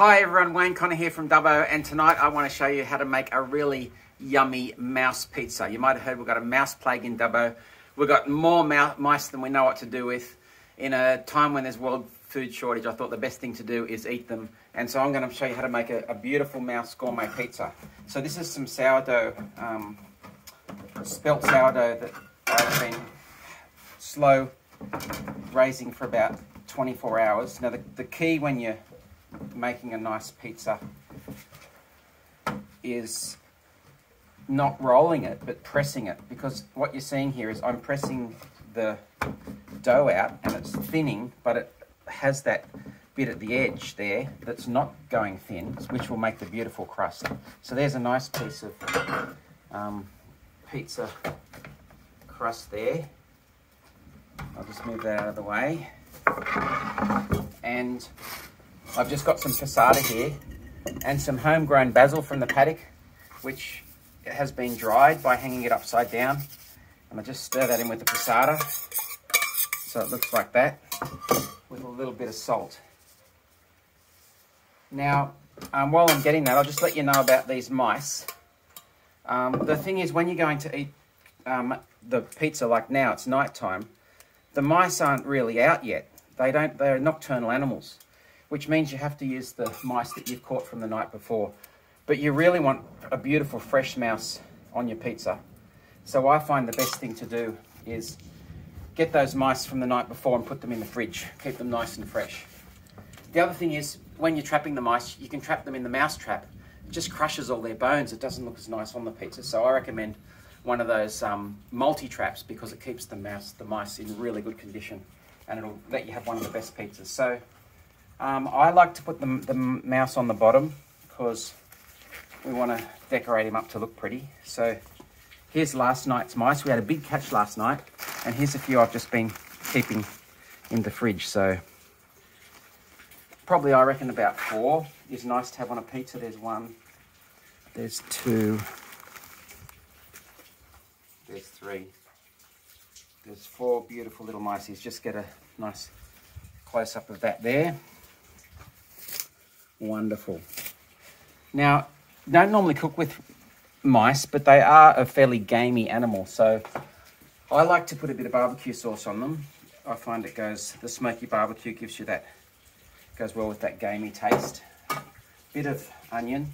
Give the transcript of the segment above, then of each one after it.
Hi everyone, Wayne Connor here from Dubbo and tonight I want to show you how to make a really yummy mouse pizza. You might have heard we've got a mouse plague in Dubbo. We've got more mice than we know what to do with. In a time when there's world food shortage, I thought the best thing to do is eat them. And so I'm going to show you how to make a, a beautiful mouse gourmet pizza. So this is some sourdough, um, spelt sourdough that I've been slow raising for about 24 hours. Now the, the key when you're making a nice pizza is not rolling it but pressing it. Because what you're seeing here is I'm pressing the dough out and it's thinning but it has that bit at the edge there that's not going thin which will make the beautiful crust. So there's a nice piece of um, pizza crust there. I'll just move that out of the way. And I've just got some passata here and some homegrown basil from the paddock, which has been dried by hanging it upside down. And I just stir that in with the passata. So it looks like that with a little bit of salt. Now, um, while I'm getting that, I'll just let you know about these mice. Um, the thing is, when you're going to eat um, the pizza like now, it's night time, the mice aren't really out yet. They don't, they're nocturnal animals which means you have to use the mice that you've caught from the night before. But you really want a beautiful fresh mouse on your pizza. So I find the best thing to do is get those mice from the night before and put them in the fridge. Keep them nice and fresh. The other thing is, when you're trapping the mice, you can trap them in the mouse trap. It just crushes all their bones. It doesn't look as nice on the pizza. So I recommend one of those um, multi-traps because it keeps the mouse, the mice in really good condition and it'll let you have one of the best pizzas. So um, I like to put the, the mouse on the bottom because we want to decorate him up to look pretty. So here's last night's mice. We had a big catch last night and here's a few I've just been keeping in the fridge. So probably I reckon about four is nice to have on a pizza. There's one, there's two, there's three. There's four beautiful little mice. Just get a nice close up of that there. Wonderful. Now, don't normally cook with mice, but they are a fairly gamey animal. So I like to put a bit of barbecue sauce on them. I find it goes, the smoky barbecue gives you that, goes well with that gamey taste. Bit of onion,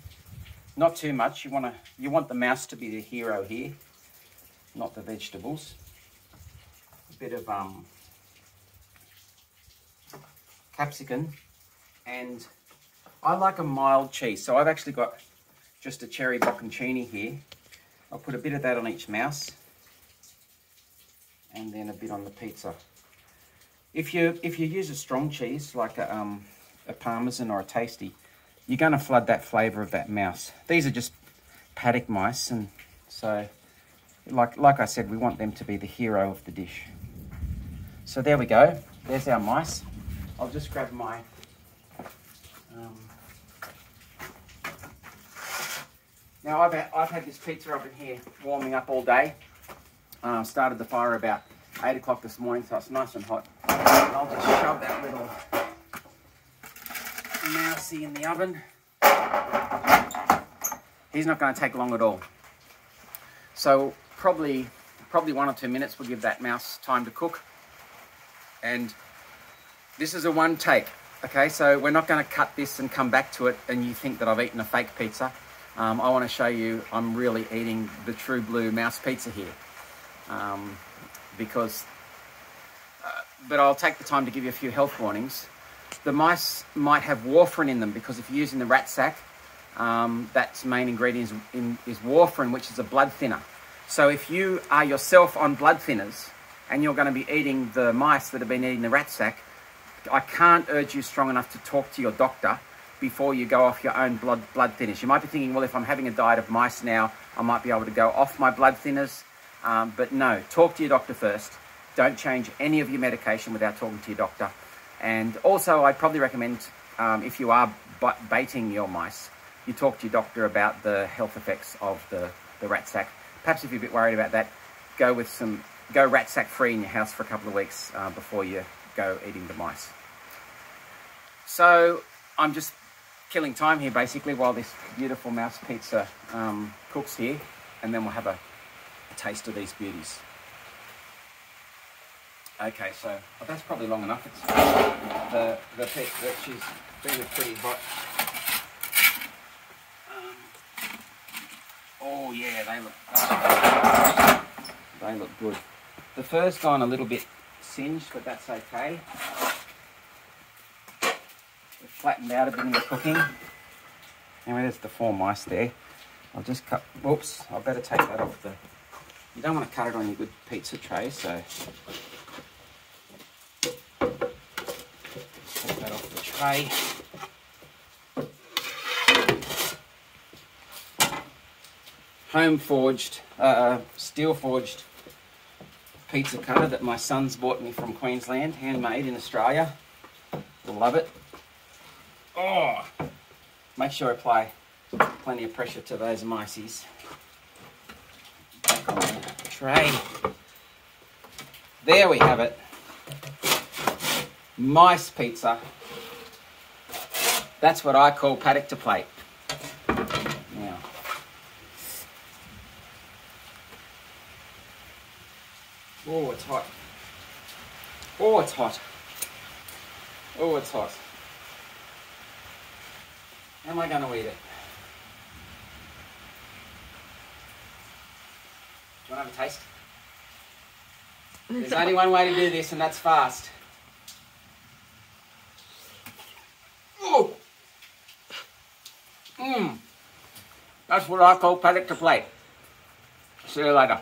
not too much. You want to, you want the mouse to be the hero here, not the vegetables. A bit of um, capsicum and I like a mild cheese, so I've actually got just a cherry bocconcini here. I'll put a bit of that on each mouse and then a bit on the pizza. If you if you use a strong cheese like a, um, a parmesan or a tasty, you're going to flood that flavour of that mouse. These are just paddock mice, and so like like I said, we want them to be the hero of the dish. So there we go. There's our mice. I'll just grab my um, now I've had, I've had this pizza oven here warming up all day. Uh, started the fire about 8 o'clock this morning, so it's nice and hot. And I'll just shove that little mousey in the oven. He's not going to take long at all. So probably, probably one or two minutes will give that mouse time to cook. And this is a one take. Okay, so we're not going to cut this and come back to it and you think that I've eaten a fake pizza. Um, I want to show you I'm really eating the true blue mouse pizza here. Um, because, uh, but I'll take the time to give you a few health warnings. The mice might have warfarin in them because if you're using the Ratsak, um, that's main ingredient is, in, is warfarin, which is a blood thinner. So if you are yourself on blood thinners and you're going to be eating the mice that have been eating the Ratsak, I can't urge you strong enough to talk to your doctor before you go off your own blood blood thinners. You might be thinking, well, if I'm having a diet of mice now, I might be able to go off my blood thinners. Um, but no, talk to your doctor first. Don't change any of your medication without talking to your doctor. And also, I'd probably recommend um, if you are baiting your mice, you talk to your doctor about the health effects of the, the Ratsak. Perhaps if you're a bit worried about that, go with some go Ratsak free in your house for a couple of weeks uh, before you go eating the mice. So I'm just killing time here basically while this beautiful mouse pizza um, cooks here, and then we'll have a, a taste of these beauties. Okay, so oh, that's probably long enough. It's the the pit that she's been pretty hot. Um, oh yeah, they look they look good. The fur's gone a little bit singed, but that's okay. Flattened out a bit in the cooking. Anyway, there's the four mice there. I'll just cut. Whoops! I better take that off the. You don't want to cut it on your good pizza tray, so Take that off the tray. Home forged, uh, steel forged pizza cutter that my son's bought me from Queensland, handmade in Australia. Love it. Oh, make sure I apply plenty of pressure to those mices. Back on the tray. There we have it. Mice pizza that's what I call paddock to plate. Now, oh, it's hot. Oh, it's hot. Oh, it's hot. Am I going to eat it? Do you want to have a taste? There's only one way to do this, and that's fast. Mmm. That's what I call paddock to plate. See you later.